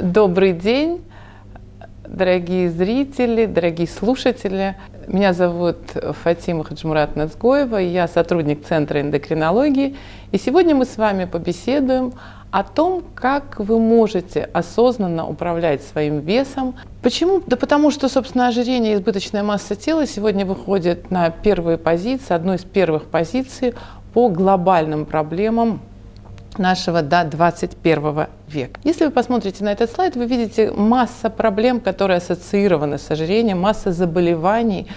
Добрый день, дорогие зрители, дорогие слушатели. Меня зовут Фатима Хаджмурат Нацгоева, я сотрудник Центра эндокринологии. И сегодня мы с вами побеседуем о том, как вы можете осознанно управлять своим весом. Почему? Да потому что, собственно, ожирение и избыточная масса тела сегодня выходит на первые позиции, одну из первых позиций по глобальным проблемам нашего до 21 века. Если вы посмотрите на этот слайд, вы видите масса проблем, которые ассоциированы с ожирением, масса заболеваний,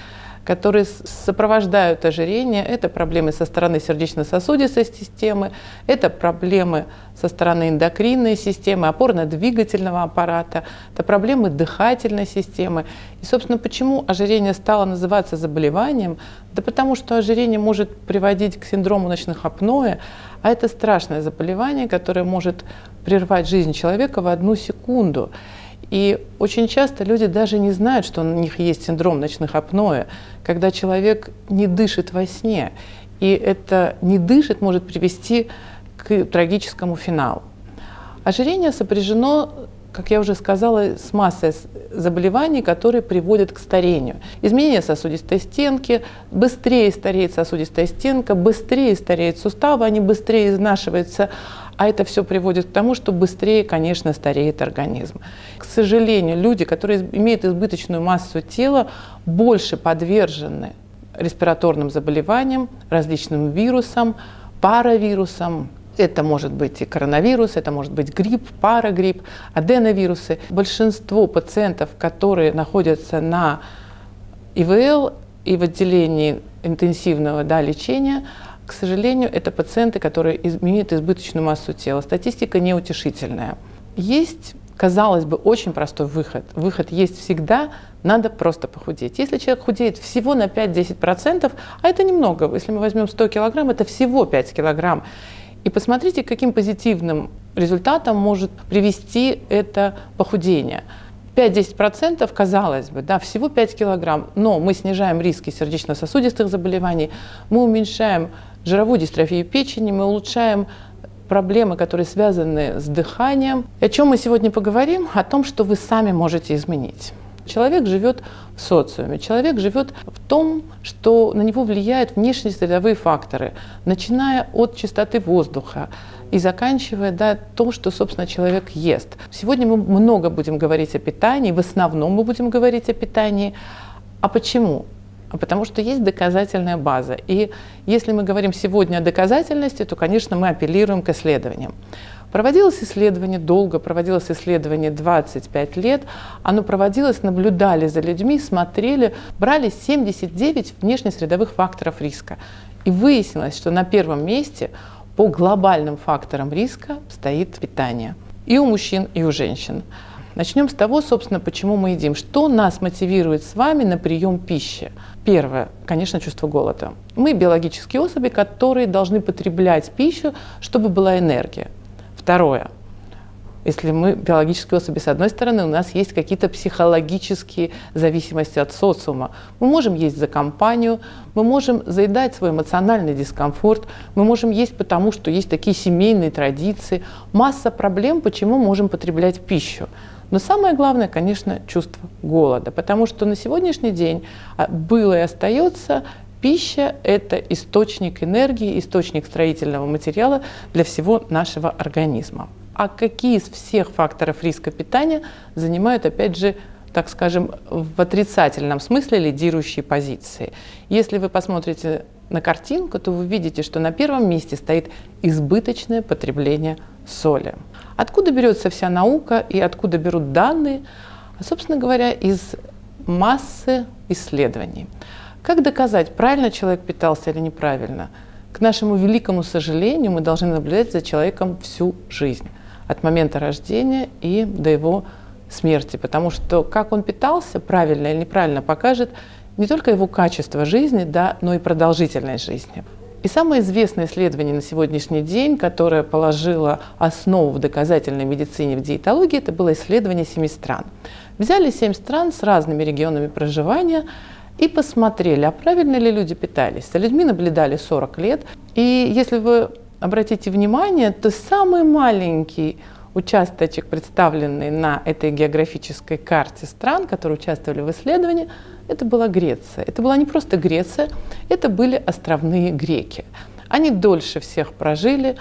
которые сопровождают ожирение. Это проблемы со стороны сердечно-сосудистой системы, это проблемы со стороны эндокринной системы, опорно-двигательного аппарата, это проблемы дыхательной системы. И, собственно, почему ожирение стало называться заболеванием? Да потому что ожирение может приводить к синдрому ночных апноэ, а это страшное заболевание, которое может прервать жизнь человека в одну секунду. И очень часто люди даже не знают, что у них есть синдром ночных апноэ, когда человек не дышит во сне. И это не дышит может привести к трагическому финалу. Ожирение сопряжено, как я уже сказала, с массой заболеваний, которые приводят к старению. Изменение сосудистой стенки, быстрее стареет сосудистая стенка, быстрее стареют суставы, они быстрее изнашиваются а это все приводит к тому, что быстрее, конечно, стареет организм. К сожалению, люди, которые имеют избыточную массу тела, больше подвержены респираторным заболеваниям, различным вирусам, паравирусам, это может быть и коронавирус, это может быть грипп, парагрипп, аденовирусы. Большинство пациентов, которые находятся на ИВЛ и в отделении интенсивного да, лечения, к сожалению, это пациенты, которые имеют избыточную массу тела. Статистика неутешительная. Есть, казалось бы, очень простой выход. Выход есть всегда, надо просто похудеть. Если человек худеет всего на 5-10%, а это немного, если мы возьмем 100 килограмм, это всего 5 килограмм. И посмотрите, каким позитивным результатом может привести это похудение. 5-10%, казалось бы, да, всего 5 килограмм, но мы снижаем риски сердечно-сосудистых заболеваний, мы уменьшаем жировую дистрофию печени, мы улучшаем проблемы, которые связаны с дыханием. О чем мы сегодня поговорим? О том, что вы сами можете изменить. Человек живет в социуме, человек живет в том, что на него влияют внешние средовые факторы, начиная от чистоты воздуха и заканчивая да, то, что, собственно, человек ест. Сегодня мы много будем говорить о питании, в основном мы будем говорить о питании. А почему? Потому что есть доказательная база. И если мы говорим сегодня о доказательности, то, конечно, мы апеллируем к исследованиям. Проводилось исследование долго, проводилось исследование 25 лет. Оно проводилось, наблюдали за людьми, смотрели, брали 79 внешнесредовых факторов риска. И выяснилось, что на первом месте по глобальным факторам риска стоит питание. И у мужчин, и у женщин. Начнем с того, собственно, почему мы едим. Что нас мотивирует с вами на прием пищи? Первое, конечно, чувство голода. Мы биологические особи, которые должны потреблять пищу, чтобы была энергия. Второе, если мы биологические особи, с одной стороны, у нас есть какие-то психологические зависимости от социума. Мы можем есть за компанию, мы можем заедать свой эмоциональный дискомфорт, мы можем есть потому, что есть такие семейные традиции. Масса проблем, почему можем потреблять пищу. Но самое главное, конечно, чувство голода, потому что на сегодняшний день а, было и остается пища – это источник энергии, источник строительного материала для всего нашего организма. А какие из всех факторов риска питания занимают, опять же, так скажем, в отрицательном смысле лидирующие позиции. Если вы посмотрите на картинку, то вы видите, что на первом месте стоит избыточное потребление соли. Откуда берется вся наука и откуда берут данные? Собственно говоря, из массы исследований. Как доказать, правильно человек питался или неправильно? К нашему великому сожалению, мы должны наблюдать за человеком всю жизнь, от момента рождения и до его смерти, потому что как он питался, правильно или неправильно, покажет не только его качество жизни, да, но и продолжительность жизни. И самое известное исследование на сегодняшний день, которое положило основу в доказательной медицине в диетологии, это было исследование семи стран. Взяли семь стран с разными регионами проживания и посмотрели, а правильно ли люди питались. За людьми наблюдали 40 лет. И если вы обратите внимание, то самый маленький участочек, представленный на этой географической карте стран, которые участвовали в исследовании, это была Греция. Это была не просто Греция, это были островные греки. Они дольше всех прожили,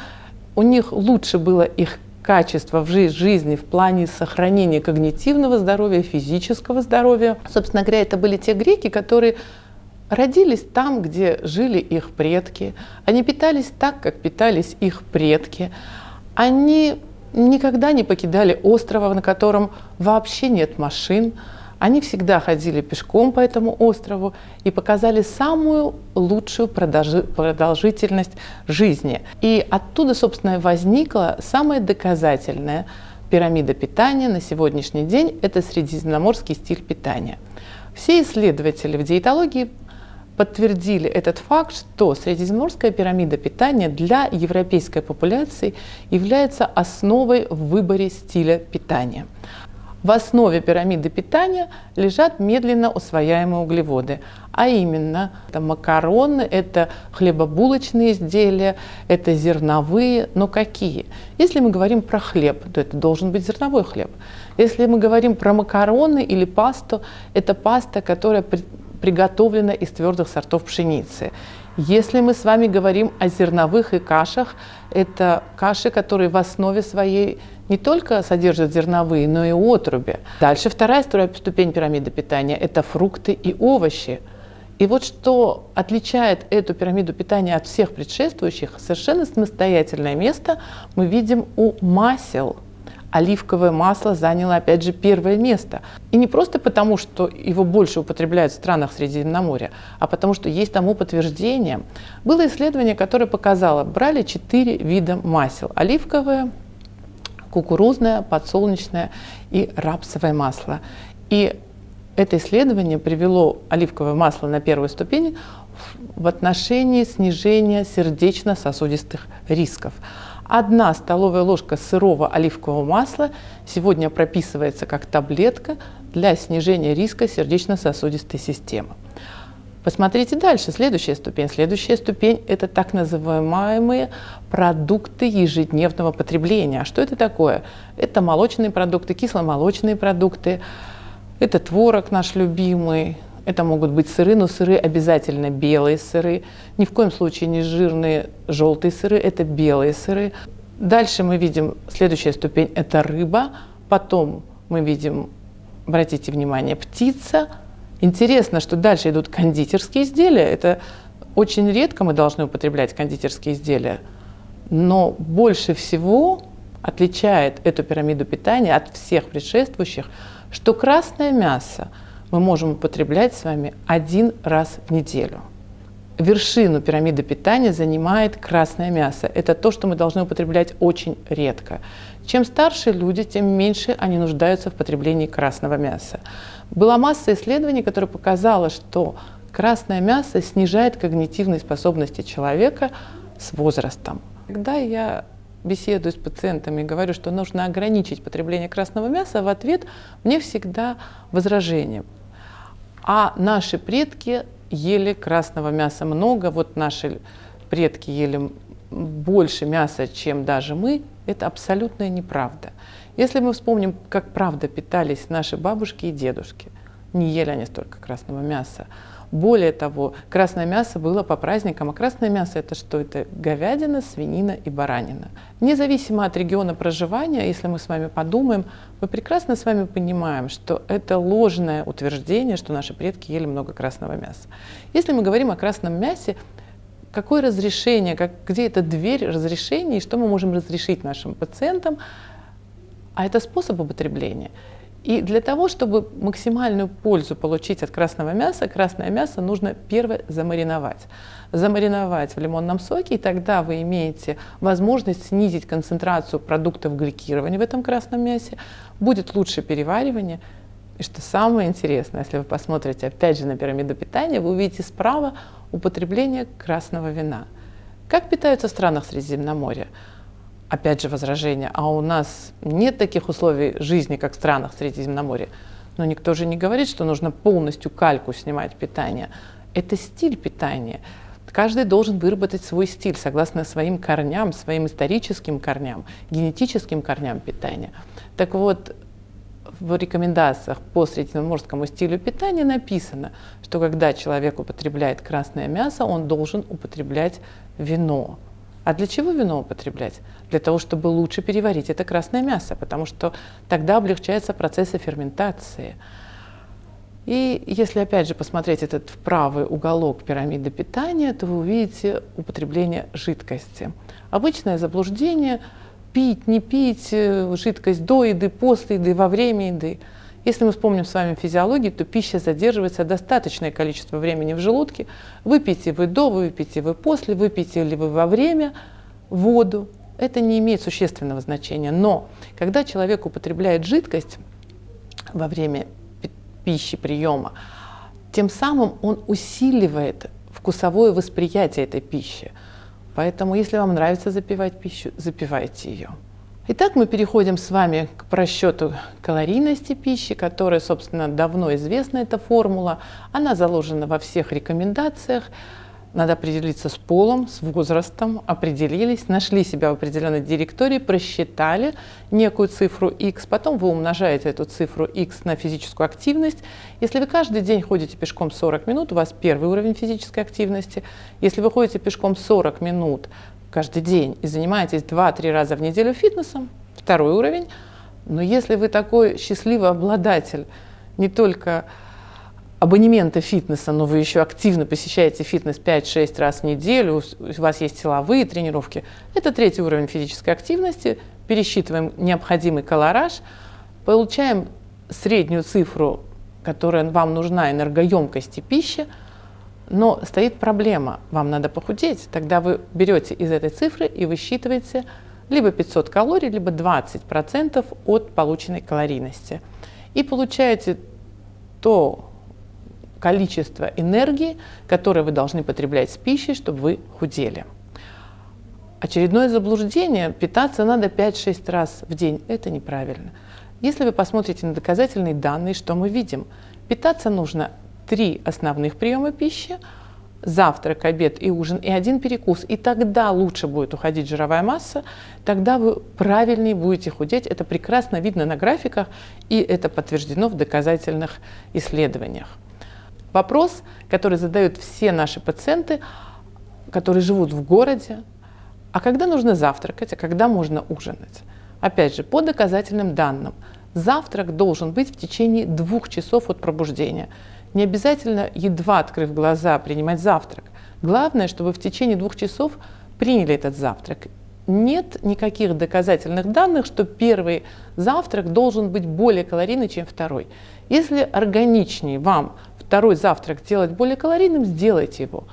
у них лучше было их качество в жизни в плане сохранения когнитивного здоровья, физического здоровья. Собственно говоря, это были те греки, которые родились там, где жили их предки. Они питались так, как питались их предки. Они никогда не покидали острова, на котором вообще нет машин. Они всегда ходили пешком по этому острову и показали самую лучшую продолжительность жизни. И оттуда, собственно, возникла самая доказательная пирамида питания на сегодняшний день – это средиземноморский стиль питания. Все исследователи в диетологии подтвердили этот факт, что средиземноморская пирамида питания для европейской популяции является основой в выборе стиля питания. В основе пирамиды питания лежат медленно усвояемые углеводы, а именно это макароны, это хлебобулочные изделия, это зерновые, но какие? Если мы говорим про хлеб, то это должен быть зерновой хлеб. Если мы говорим про макароны или пасту, это паста, которая приготовлена из твердых сортов пшеницы. Если мы с вами говорим о зерновых и кашах, это каши, которые в основе своей не только содержат зерновые, но и отруби. Дальше вторая ступень пирамиды питания – это фрукты и овощи. И вот что отличает эту пирамиду питания от всех предшествующих, совершенно самостоятельное место мы видим у масел – оливковое масло заняло, опять же, первое место. И не просто потому, что его больше употребляют в странах Средиземноморья, а потому что есть тому подтверждение. Было исследование, которое показало, брали четыре вида масел. Оливковое, кукурузное, подсолнечное и рапсовое масло. И это исследование привело оливковое масло на первую ступень в отношении снижения сердечно-сосудистых рисков. Одна столовая ложка сырого оливкового масла сегодня прописывается как таблетка для снижения риска сердечно-сосудистой системы. Посмотрите дальше, следующая ступень. Следующая ступень – это так называемые продукты ежедневного потребления. А что это такое? Это молочные продукты, кисломолочные продукты, это творог наш любимый, это могут быть сыры, но сыры обязательно белые сыры. Ни в коем случае не жирные желтые сыры, это белые сыры. Дальше мы видим следующая ступень – это рыба. Потом мы видим, обратите внимание, птица. Интересно, что дальше идут кондитерские изделия. Это очень редко мы должны употреблять кондитерские изделия. Но больше всего отличает эту пирамиду питания от всех предшествующих, что красное мясо – мы можем употреблять с вами один раз в неделю. Вершину пирамиды питания занимает красное мясо. Это то, что мы должны употреблять очень редко. Чем старше люди, тем меньше они нуждаются в потреблении красного мяса. Была масса исследований, которая показала, что красное мясо снижает когнитивные способности человека с возрастом. Когда я беседую с пациентами и говорю, что нужно ограничить потребление красного мяса, в ответ мне всегда возражение. А наши предки ели красного мяса много, вот наши предки ели больше мяса, чем даже мы, это абсолютная неправда. Если мы вспомним, как правда питались наши бабушки и дедушки, не ели они столько красного мяса. Более того, красное мясо было по праздникам, а красное мясо это что? Это говядина, свинина и баранина. Независимо от региона проживания, если мы с вами подумаем, мы прекрасно с вами понимаем, что это ложное утверждение, что наши предки ели много красного мяса. Если мы говорим о красном мясе, какое разрешение, как, где эта дверь разрешений, что мы можем разрешить нашим пациентам, а это способ употребления. И для того, чтобы максимальную пользу получить от красного мяса, красное мясо нужно первое замариновать. Замариновать в лимонном соке, и тогда вы имеете возможность снизить концентрацию продуктов гликирования в этом красном мясе, будет лучше переваривание. И что самое интересное, если вы посмотрите опять же на пирамиду питания, вы увидите справа употребление красного вина. Как питаются в странах Средиземноморья? Опять же, возражение, а у нас нет таких условий жизни, как в странах Средиземноморья. Но никто же не говорит, что нужно полностью кальку снимать питание. Это стиль питания. Каждый должен выработать свой стиль согласно своим корням, своим историческим корням, генетическим корням питания. Так вот, в рекомендациях по средиземноморскому стилю питания написано, что когда человек употребляет красное мясо, он должен употреблять вино. А для чего вино употреблять? Для того, чтобы лучше переварить это красное мясо, потому что тогда облегчаются процессы ферментации. И если опять же посмотреть этот правый уголок пирамиды питания, то вы увидите употребление жидкости. Обычное заблуждение – пить, не пить э, жидкость до еды, после еды, во время еды. Если мы вспомним с вами физиологию, то пища задерживается достаточное количество времени в желудке. Выпейте вы до, выпейте вы после, выпейте ли вы во время воду. Это не имеет существенного значения. Но когда человек употребляет жидкость во время пищи, приема, тем самым он усиливает вкусовое восприятие этой пищи. Поэтому, если вам нравится запивать пищу, запивайте ее. Итак, мы переходим с вами к просчету калорийности пищи, которая, собственно, давно известна, эта формула. Она заложена во всех рекомендациях. Надо определиться с полом, с возрастом, определились, нашли себя в определенной директории, просчитали некую цифру x, потом вы умножаете эту цифру x на физическую активность. Если вы каждый день ходите пешком 40 минут, у вас первый уровень физической активности. Если вы ходите пешком 40 минут каждый день и занимаетесь 2-3 раза в неделю фитнесом, второй уровень. Но если вы такой счастливый обладатель не только абонемента фитнеса, но вы еще активно посещаете фитнес 5-6 раз в неделю, у вас есть силовые тренировки, это третий уровень физической активности, пересчитываем необходимый колораж, получаем среднюю цифру, которая вам нужна энергоемкости пищи, но стоит проблема, вам надо похудеть, тогда вы берете из этой цифры и высчитываете либо 500 калорий, либо 20% от полученной калорийности. И получаете то количество энергии, которое вы должны потреблять с пищей, чтобы вы худели. Очередное заблуждение – питаться надо 5-6 раз в день. Это неправильно. Если вы посмотрите на доказательные данные, что мы видим? Питаться нужно три основных приема пищи, завтрак, обед и ужин, и один перекус. И тогда лучше будет уходить жировая масса, тогда вы правильнее будете худеть. Это прекрасно видно на графиках, и это подтверждено в доказательных исследованиях. Вопрос, который задают все наши пациенты, которые живут в городе, а когда нужно завтракать, а когда можно ужинать? Опять же, по доказательным данным, завтрак должен быть в течение двух часов от пробуждения – не обязательно, едва открыв глаза, принимать завтрак. Главное, чтобы в течение двух часов приняли этот завтрак. Нет никаких доказательных данных, что первый завтрак должен быть более калорийный, чем второй. Если органичнее вам второй завтрак делать более калорийным, сделайте его.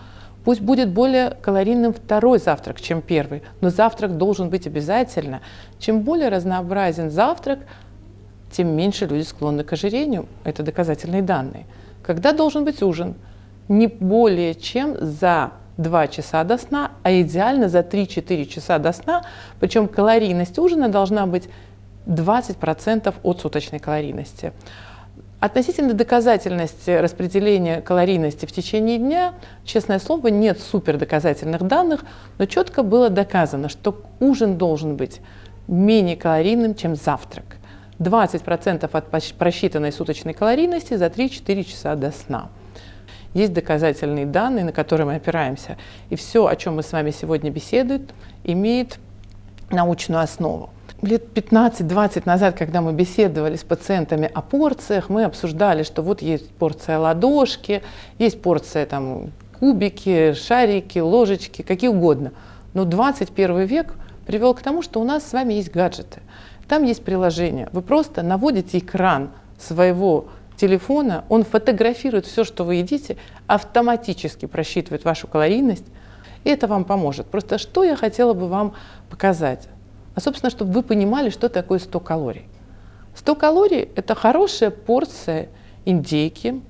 Пусть будет более калорийным второй завтрак, чем первый, но завтрак должен быть обязательно. Чем более разнообразен завтрак, тем меньше люди склонны к ожирению. Это доказательные данные. Когда должен быть ужин? Не более чем за 2 часа до сна, а идеально за 3-4 часа до сна. Причем калорийность ужина должна быть 20% от суточной калорийности. Относительно доказательности распределения калорийности в течение дня, честное слово, нет супер доказательных данных, но четко было доказано, что ужин должен быть менее калорийным, чем завтрак. 20% от просчитанной суточной калорийности за 3-4 часа до сна. Есть доказательные данные, на которые мы опираемся. И все, о чем мы с вами сегодня беседуем, имеет научную основу. Лет 15-20 назад, когда мы беседовали с пациентами о порциях, мы обсуждали, что вот есть порция ладошки, есть порция там, кубики, шарики, ложечки, какие угодно. Но 21 век привел к тому, что у нас с вами есть гаджеты – там есть приложение. Вы просто наводите экран своего телефона, он фотографирует все, что вы едите, автоматически просчитывает вашу калорийность, и это вам поможет. Просто что я хотела бы вам показать? А, собственно, чтобы вы понимали, что такое 100 калорий. 100 калорий – это хорошая порция индейки.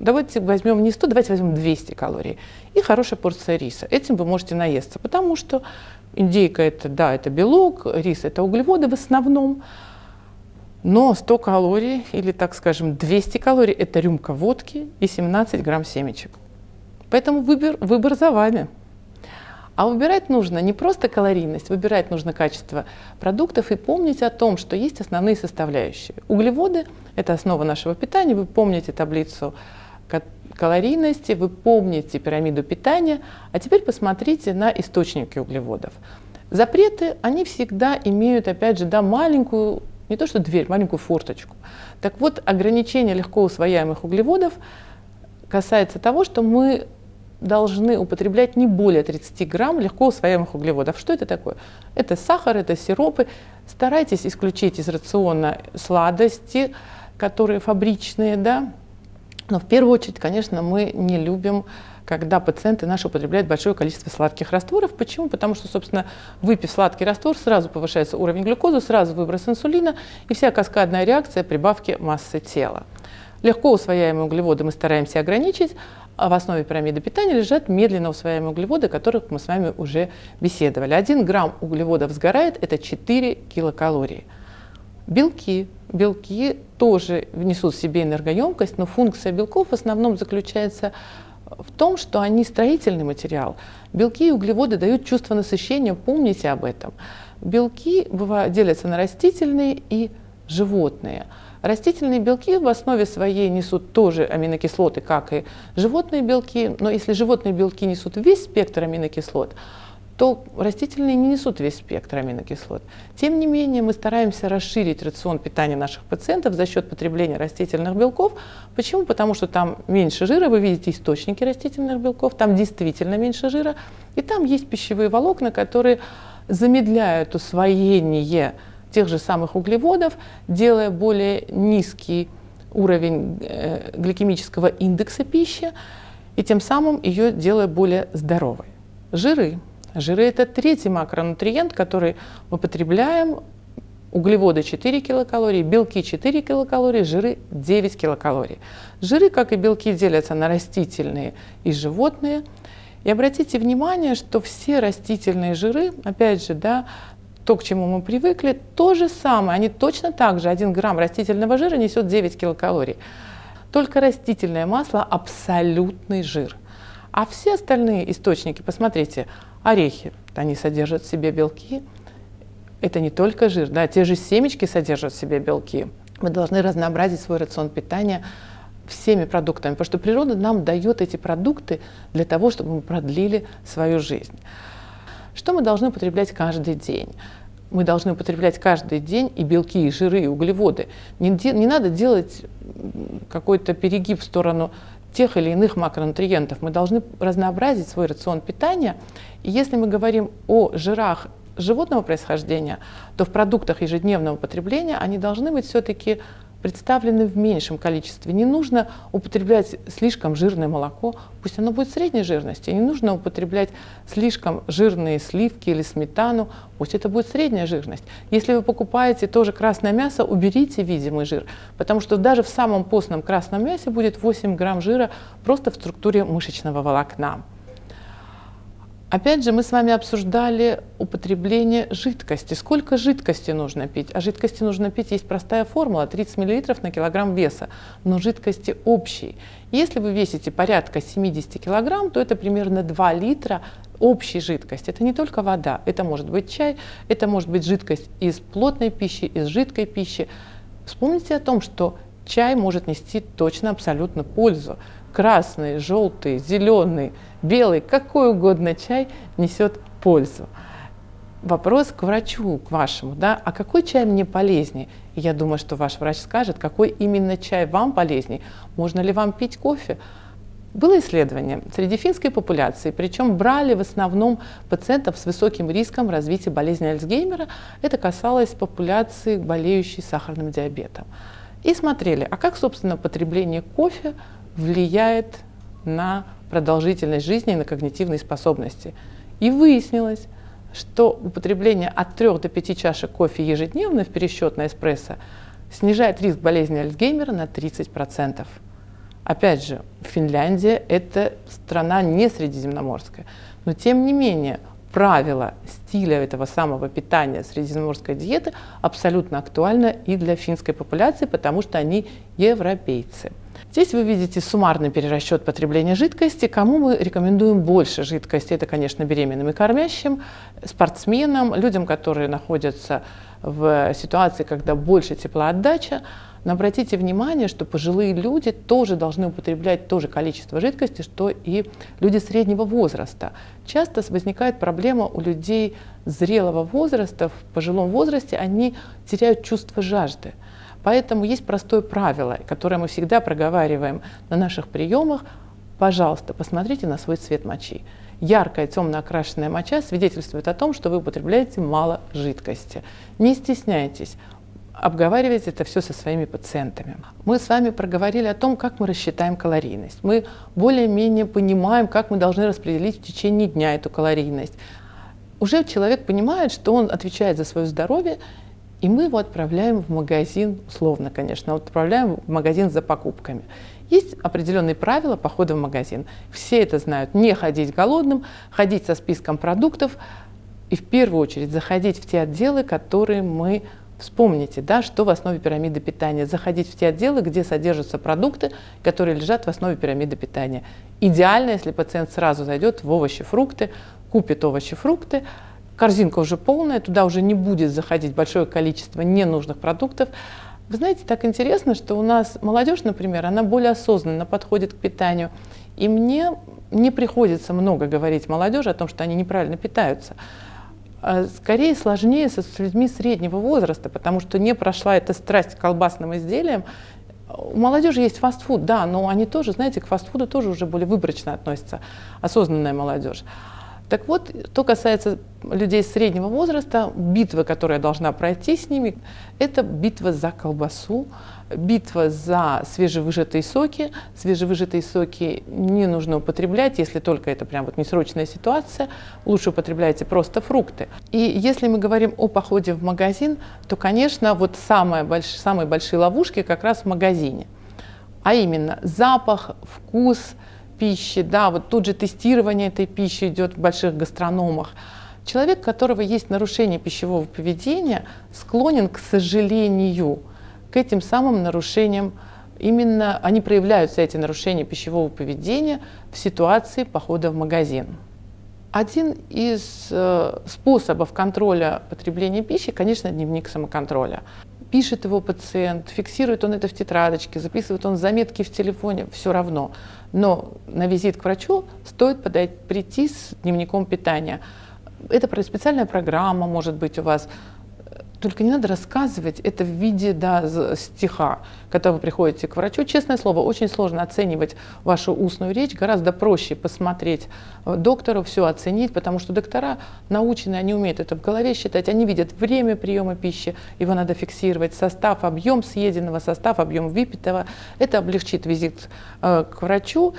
Давайте возьмем не 100, давайте возьмем 200 калорий. И хорошая порция риса. Этим вы можете наесться, потому что Индейка это, да, это белок, рис это углеводы в основном, но 100 калорий или, так скажем, 200 калорий – это рюмка водки и 17 грамм семечек. Поэтому выбор, выбор за вами. А выбирать нужно не просто калорийность, выбирать нужно качество продуктов и помнить о том, что есть основные составляющие. Углеводы – это основа нашего питания. Вы помните таблицу калорийности, вы помните пирамиду питания, а теперь посмотрите на источники углеводов. Запреты, они всегда имеют, опять же, да, маленькую, не то что дверь, маленькую форточку. Так вот, ограничение легко усвояемых углеводов касается того, что мы должны употреблять не более 30 грамм легко усвояемых углеводов. Что это такое? Это сахар, это сиропы. Старайтесь исключить из рациона сладости, которые фабричные, да. Но в первую очередь, конечно, мы не любим, когда пациенты наши употребляют большое количество сладких растворов. Почему? Потому что, собственно, выпив сладкий раствор, сразу повышается уровень глюкозы, сразу выброс инсулина и вся каскадная реакция прибавки массы тела. Легко усвояемые углеводы мы стараемся ограничить, а в основе пирамиды питания лежат медленно усвояемые углеводы, о которых мы с вами уже беседовали. Один грамм углеводов сгорает, это 4 килокалории. Белки. Белки тоже внесут в себе энергоемкость, но функция белков в основном заключается в том, что они строительный материал. Белки и углеводы дают чувство насыщения, помните об этом. Белки бывают, делятся на растительные и животные – Растительные белки в основе своей несут тоже аминокислоты, как и животные белки, но если животные белки несут весь спектр аминокислот, то растительные не несут весь спектр аминокислот. Тем не менее, мы стараемся расширить рацион питания наших пациентов за счет потребления растительных белков. Почему? Потому что там меньше жира, вы видите источники растительных белков, там действительно меньше жира, и там есть пищевые волокна, которые замедляют усвоение тех же самых углеводов, делая более низкий уровень э, гликемического индекса пищи и тем самым ее делая более здоровой. Жиры. Жиры – это третий макронутриент, который мы потребляем. Углеводы 4 килокалории, белки 4 килокалории, жиры 9 килокалорий. Жиры, как и белки, делятся на растительные и животные. И обратите внимание, что все растительные жиры, опять же, да, то, к чему мы привыкли, то же самое. Они точно так же, 1 грамм растительного жира несет 9 килокалорий. Только растительное масло – абсолютный жир. А все остальные источники, посмотрите, орехи, они содержат в себе белки. Это не только жир, да, те же семечки содержат в себе белки. Мы должны разнообразить свой рацион питания всеми продуктами, потому что природа нам дает эти продукты для того, чтобы мы продлили свою жизнь. Что мы должны употреблять каждый день? Мы должны употреблять каждый день и белки, и жиры, и углеводы. Не, не надо делать какой-то перегиб в сторону тех или иных макронутриентов. Мы должны разнообразить свой рацион питания. И если мы говорим о жирах животного происхождения, то в продуктах ежедневного потребления они должны быть все-таки представлены в меньшем количестве. Не нужно употреблять слишком жирное молоко, пусть оно будет средней жирности. Не нужно употреблять слишком жирные сливки или сметану, пусть это будет средняя жирность. Если вы покупаете тоже красное мясо, уберите видимый жир, потому что даже в самом постном красном мясе будет 8 грамм жира просто в структуре мышечного волокна. Опять же, мы с вами обсуждали употребление жидкости. Сколько жидкости нужно пить? А жидкости нужно пить, есть простая формула, 30 мл на килограмм веса, но жидкости общие. Если вы весите порядка 70 килограмм, то это примерно 2 литра общей жидкости. Это не только вода, это может быть чай, это может быть жидкость из плотной пищи, из жидкой пищи. Вспомните о том, что чай может нести точно абсолютно пользу красный, желтый, зеленый, белый, какой угодно чай несет пользу. Вопрос к врачу, к вашему, да, а какой чай мне полезнее? Я думаю, что ваш врач скажет, какой именно чай вам полезнее. Можно ли вам пить кофе? Было исследование среди финской популяции, причем брали в основном пациентов с высоким риском развития болезни Альцгеймера. Это касалось популяции, болеющей сахарным диабетом. И смотрели, а как, собственно, потребление кофе влияет на продолжительность жизни и на когнитивные способности. И выяснилось, что употребление от 3 до 5 чашек кофе ежедневно в пересчет на эспрессо снижает риск болезни Альцгеймера на 30%. Опять же, Финляндия – это страна не средиземноморская, но тем не менее правила стиля этого самого питания средиземноморской диеты абсолютно актуально и для финской популяции, потому что они европейцы. Здесь вы видите суммарный перерасчет потребления жидкости. Кому мы рекомендуем больше жидкости? Это, конечно, беременным и кормящим, спортсменам, людям, которые находятся в ситуации, когда больше теплоотдача. Но обратите внимание, что пожилые люди тоже должны употреблять то же количество жидкости, что и люди среднего возраста. Часто возникает проблема у людей зрелого возраста, в пожилом возрасте они теряют чувство жажды. Поэтому есть простое правило, которое мы всегда проговариваем на наших приемах. Пожалуйста, посмотрите на свой цвет мочи. Яркая темно окрашенная моча свидетельствует о том, что вы употребляете мало жидкости. Не стесняйтесь, обговаривать это все со своими пациентами. Мы с вами проговорили о том, как мы рассчитаем калорийность. Мы более-менее понимаем, как мы должны распределить в течение дня эту калорийность. Уже человек понимает, что он отвечает за свое здоровье, и мы его отправляем в магазин, условно, конечно, отправляем в магазин за покупками. Есть определенные правила похода в магазин. Все это знают. Не ходить голодным, ходить со списком продуктов и в первую очередь заходить в те отделы, которые мы Вспомните, да, что в основе пирамиды питания. Заходить в те отделы, где содержатся продукты, которые лежат в основе пирамиды питания. Идеально, если пациент сразу зайдет в овощи, фрукты, купит овощи, фрукты, корзинка уже полная, туда уже не будет заходить большое количество ненужных продуктов. Вы знаете, так интересно, что у нас молодежь, например, она более осознанно подходит к питанию. И мне не приходится много говорить молодежи о том, что они неправильно питаются. А скорее сложнее с людьми среднего возраста, потому что не прошла эта страсть к колбасным изделиям. У молодежи есть фастфуд, да, но они тоже, знаете, к фастфуду тоже уже более выборочно относятся, осознанная молодежь. Так вот, что касается людей среднего возраста, битва, которая должна пройти с ними, это битва за колбасу, битва за свежевыжатые соки. Свежевыжатые соки не нужно употреблять, если только это прям вот несрочная ситуация. Лучше употребляйте просто фрукты. И если мы говорим о походе в магазин, то, конечно, вот самые, больш... самые большие ловушки как раз в магазине. А именно запах, вкус пищи, да, вот тут же тестирование этой пищи идет в больших гастрономах. Человек, у которого есть нарушение пищевого поведения, склонен, к сожалению, к этим самым нарушениям. Именно они проявляются, эти нарушения пищевого поведения, в ситуации похода в магазин. Один из э, способов контроля потребления пищи, конечно, дневник самоконтроля. Пишет его пациент, фиксирует он это в тетрадочке, записывает он заметки в телефоне, все равно. Но на визит к врачу стоит подать, прийти с дневником питания. Это специальная программа может быть у вас, только не надо рассказывать это в виде да, стиха, когда вы приходите к врачу. Честное слово, очень сложно оценивать вашу устную речь, гораздо проще посмотреть э, доктору, все оценить, потому что доктора научены, они умеют это в голове считать, они видят время приема пищи, его надо фиксировать, состав, объем съеденного, состав, объем выпитого. Это облегчит визит э, к врачу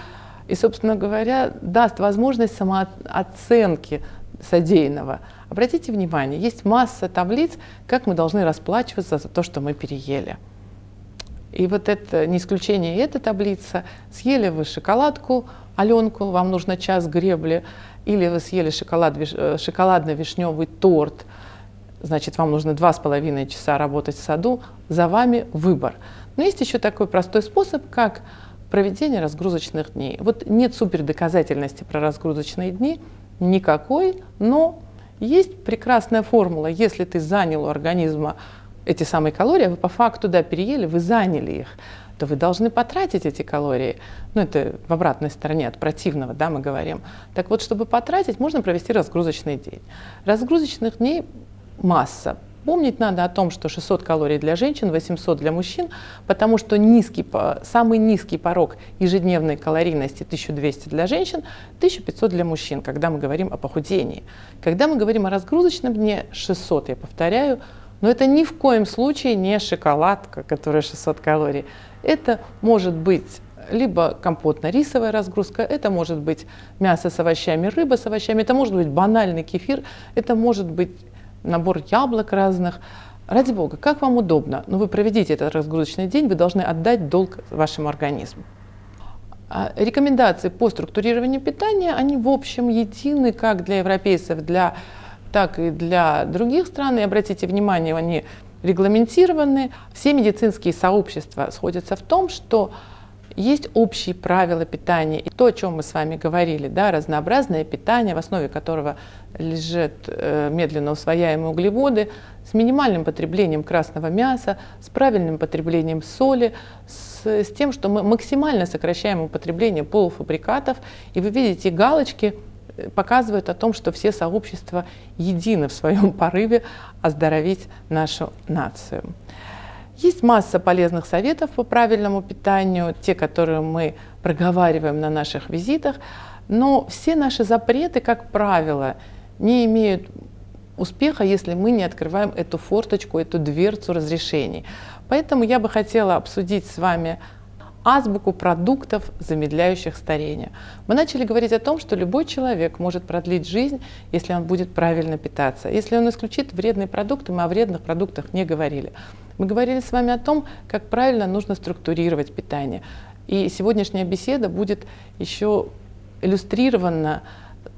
и, собственно говоря, даст возможность самооценки содеянного. Обратите внимание, есть масса таблиц, как мы должны расплачиваться за то, что мы переели. И вот это не исключение эта таблица. Съели вы шоколадку, Аленку, вам нужно час гребли, или вы съели шоколад, э, шоколадно-вишневый торт, значит, вам нужно два с половиной часа работать в саду, за вами выбор. Но есть еще такой простой способ, как проведение разгрузочных дней. Вот нет супердоказательности про разгрузочные дни, никакой, но есть прекрасная формула. Если ты занял у организма эти самые калории, вы по факту да, переели, вы заняли их, то вы должны потратить эти калории. Ну, это в обратной стороне от противного, да, мы говорим. Так вот, чтобы потратить, можно провести разгрузочный день. Разгрузочных дней масса. Помнить надо о том, что 600 калорий для женщин, 800 для мужчин, потому что низкий, самый низкий порог ежедневной калорийности 1200 для женщин, 1500 для мужчин, когда мы говорим о похудении. Когда мы говорим о разгрузочном дне, 600, я повторяю, но это ни в коем случае не шоколадка, которая 600 калорий. Это может быть либо компотно-рисовая разгрузка, это может быть мясо с овощами, рыба с овощами, это может быть банальный кефир, это может быть набор яблок разных. Ради бога, как вам удобно, но ну, вы проведите этот разгрузочный день, вы должны отдать долг вашему организму. А рекомендации по структурированию питания, они в общем едины как для европейцев, для, так и для других стран. И обратите внимание, они регламентированы. Все медицинские сообщества сходятся в том, что Есть общие правила питания. И то, о чем мы с вами говорили, да, разнообразное питание, в основе которого лежат э, медленно усвояемые углеводы, с минимальным потреблением красного мяса, с правильным потреблением соли, с, с тем, что мы максимально сокращаем употребление полуфабрикатов. И вы видите галочки, э, показывают о том, что все сообщества едины в своем порыве оздоровить нашу нацию. Есть масса полезных советов по правильному питанию, те, которые мы проговариваем на наших визитах, но все наши запреты, как правило, не имеют успеха, если мы не открываем эту форточку, эту дверцу разрешений. Поэтому я бы хотела обсудить с вами азбуку продуктов, замедляющих старение. Мы начали говорить о том, что любой человек может продлить жизнь, если он будет правильно питаться. Если он исключит вредные продукты, мы о вредных продуктах не говорили. Мы говорили с вами о том, как правильно нужно структурировать питание. И сегодняшняя беседа будет еще иллюстрирована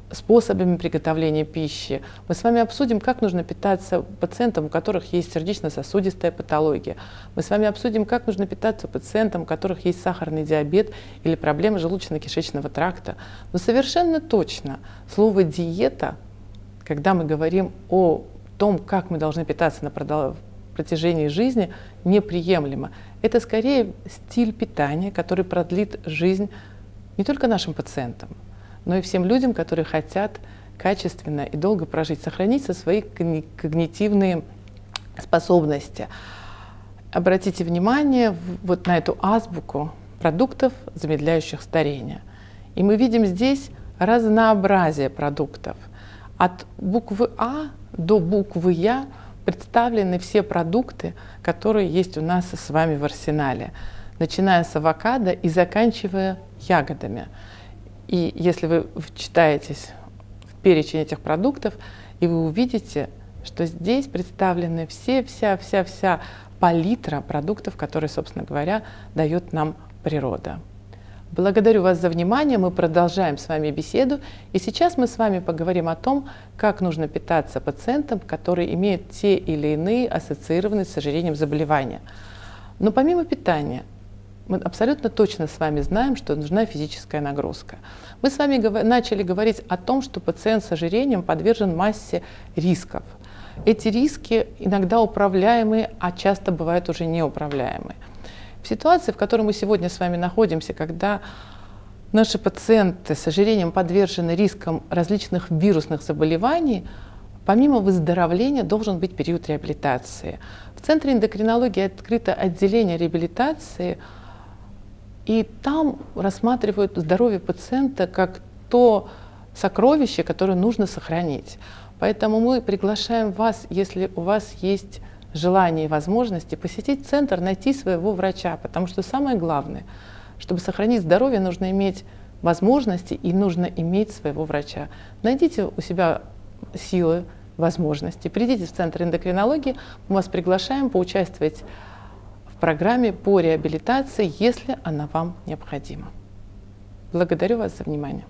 способами приготовления пищи. Мы с вами обсудим, как нужно питаться пациентам, у которых есть сердечно-сосудистая патология. Мы с вами обсудим, как нужно питаться пациентам, у которых есть сахарный диабет или проблемы желудочно-кишечного тракта. Но совершенно точно слово «диета», когда мы говорим о том, как мы должны питаться на протяжении жизни, неприемлемо. Это скорее стиль питания, который продлит жизнь не только нашим пациентам, но и всем людям, которые хотят качественно и долго прожить, сохранить свои когнитивные способности. Обратите внимание вот на эту азбуку продуктов, замедляющих старение. И мы видим здесь разнообразие продуктов. От буквы А до буквы Я представлены все продукты, которые есть у нас с вами в арсенале, начиная с авокадо и заканчивая ягодами. И если вы вчитаетесь в перечень этих продуктов, и вы увидите, что здесь представлены все, вся, вся, вся палитра продуктов, которые, собственно говоря, дает нам природа. Благодарю вас за внимание. Мы продолжаем с вами беседу. И сейчас мы с вами поговорим о том, как нужно питаться пациентам, которые имеют те или иные ассоциированные с ожирением заболевания. Но помимо питания, мы абсолютно точно с вами знаем, что нужна физическая нагрузка. Мы с вами гов начали говорить о том, что пациент с ожирением подвержен массе рисков. Эти риски иногда управляемые, а часто бывают уже неуправляемые. В ситуации, в которой мы сегодня с вами находимся, когда наши пациенты с ожирением подвержены рискам различных вирусных заболеваний, помимо выздоровления должен быть период реабилитации. В Центре эндокринологии открыто отделение реабилитации, и там рассматривают здоровье пациента как то сокровище, которое нужно сохранить. Поэтому мы приглашаем вас, если у вас есть желания и возможности посетить центр, найти своего врача, потому что самое главное, чтобы сохранить здоровье, нужно иметь возможности и нужно иметь своего врача. Найдите у себя силы, возможности, придите в центр эндокринологии, мы вас приглашаем поучаствовать в программе по реабилитации, если она вам необходима. Благодарю вас за внимание.